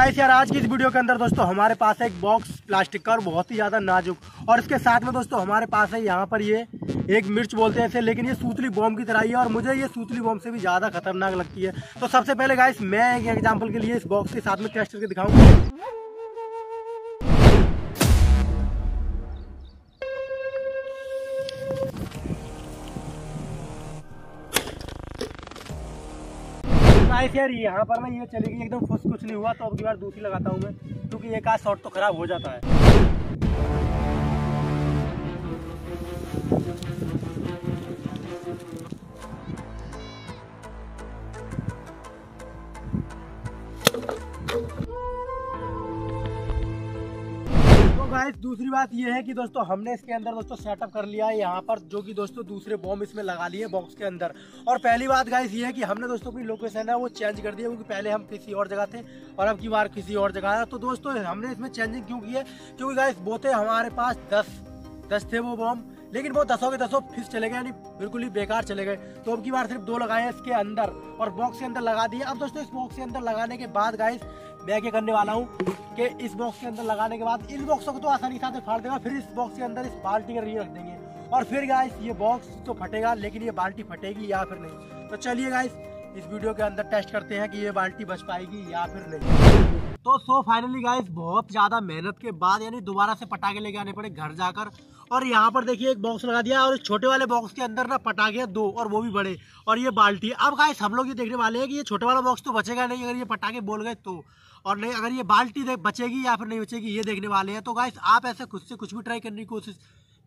Guys यार, आज की इस वीडियो के अंदर दोस्तों हमारे पास है एक बॉक्स प्लास्टिक का और बहुत ही ज़्यादा नाजुक। और इसके साथ में दोस्तों हमारे पास है यहाँ पर ये एक मिर्च बोलते हैं लेकिन ये सूतली बॉम्ब की तरह ही है और मुझे ये सूतली बॉम्ब से भी ज़्यादा खतरनाक लगती है। तो सबसे पहले गाइस मैं एक एग्ज़ाम्पल के लिए इस बॉक्स के साथ में टेस्ट करके दिखाऊँगा। गाइस यार, यहाँ पर ना ये चलेगी, एकदम खुश कुछ नहीं हुआ तो अब की बार दूसरी लगाता हूँ मैं, क्योंकि एक आध शॉट तो खराब हो जाता है। गाइस दूसरी बात ये है कि दोस्तों, हमने इसके अंदर दोस्तों सेटअप कर लिया है यहाँ पर, जो कि दोस्तों दूसरे बॉम्ब इसमें लगा लिए बॉक्स के अंदर। और पहली बात गाइस ये है कि हमने दोस्तों अपनी लोकेशन है वो चेंज कर दिया, क्योंकि पहले हम किसी और जगह थे और अब की बार किसी और जगह है तो दोस्तों, हमने इसमें चेंजिंग क्यों की है? क्योंकि गाइस वो हमारे पास दस दस थे वो बॉम्ब लेकिन वो दसों के दसों फिस चले गए, यानी बिल्कुल ही बेकार चले गए। तो अब की बार सिर्फ़ दो लगाए इसके अंदर और बॉक्स के अंदर लगा दिए। अब दोस्तों, इस बॉक्स के अंदर लगाने के बाद गाइस मैं क्या करने वाला हूँ? कि इस बॉक्स के अंदर लगाने के बाद इन बॉक्सों को तो आसानी साथ फाड़ देगा, फिर इस बॉक्स के अंदर इस बाल्टी का रख देंगे। और फिर गाइस ये बॉक्स तो फटेगा, लेकिन ये बाल्टी फटेगी या फिर नहीं? तो चलिए गाइस इस वीडियो के अंदर टेस्ट करते हैं कि ये बाल्टी बच पाएगी या फिर नहीं। तो सो फाइनली गाइस बहुत ज़्यादा मेहनत के बाद यानी दोबारा से पटाखे लेके आने पड़े घर जाकर। और यहाँ पर देखिए एक बॉक्स लगा दिया और इस छोटे वाले बॉक्स के अंदर ना पटाखे दो और वो भी बड़े और ये बाल्टी। अब गाइस हम लोग ये देखने वाले हैं कि ये छोटे वाला बॉक्स तो बचेगा नहीं अगर ये पटाखे बोल गए तो। और नहीं, अगर ये बाल्टी बचेगी या फिर नहीं बचेगी, ये देखने वाले हैं। तो गाइस आप ऐसे खुद से कुछ भी ट्राई करने की कोशिश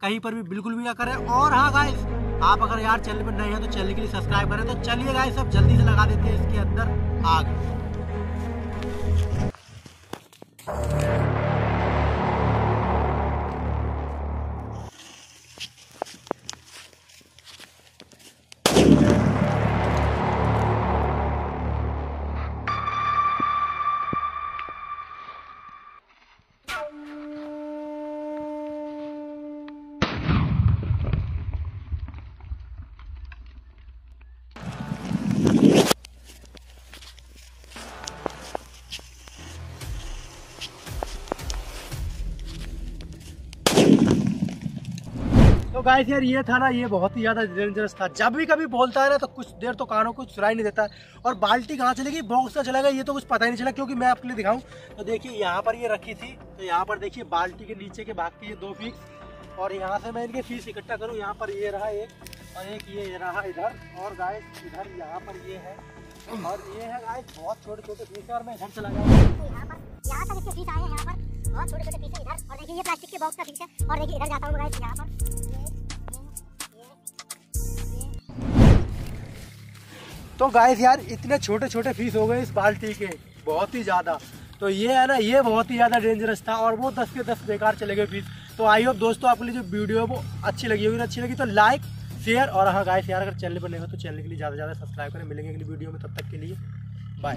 कहीं पर भी बिल्कुल भी ना करें। और हाँ गाइस आप अगर यार चैनल पर नए हैं तो चैनल के लिए सब्सक्राइब करें। तो चलिए गाइस अब जल्दी से लगा देते हैं इसके अंदर आग। गाइस यार, ये था ना, ये बहुत ही ज़्यादा डेंजरस था। जब भी कभी बोलता है ना तो कुछ देर तो कानों को सुनाई नहीं देता। और बाल्टी कहाँ चलेगी बॉक्स का चला गया ये तो कुछ पता ही नहीं चला, क्योंकि मैं आपके लिए दिखाऊँ। तो देखिए, यहाँ पर ये रखी थी। तो यहाँ पर देखिए, बाल्टी के नीचे के भाग के ये दो फ़ीस और यहाँ से मैं इनके फ़ीस इकट्ठा करूँ। यहाँ पर ये रहा एक, और एक ये रहा इधर। और गाइस, इधर यहाँ पर ये है। और ये है, गाइस, बहुत छोटे छोटे फ़ीस और मैं इधर चला गया बहुत छोटे छोटे पीस है इधर। और देखिए, ये प्लास्टिक के बॉक्स का पीस है और देखिए, इधर जाता हूँ गाइस यहाँ पर। तो गाइस यार, इतने छोटे छोटे फ़ीस हो गए इस बाल्टी के। बहुत ही ज़्यादा। तो ये है ना, ये बहुत ही ज़्यादा डेंजरस था और वो दस के दस बेकार चले गए फ़ीस तो आई होप दोस्तों, आपके लिए जो वीडियो है, वो अच्छी लगी होगी। अच्छी लगी तो लाइक शेयर और हाँ गाइस यार, अगर चैनल पर नहीं हो तो चैनल के लिए ज़्यादा से ज़्यादा सब्सक्राइब करें। मिलेंगे अगली वीडियो में, तब तक के लिए बाय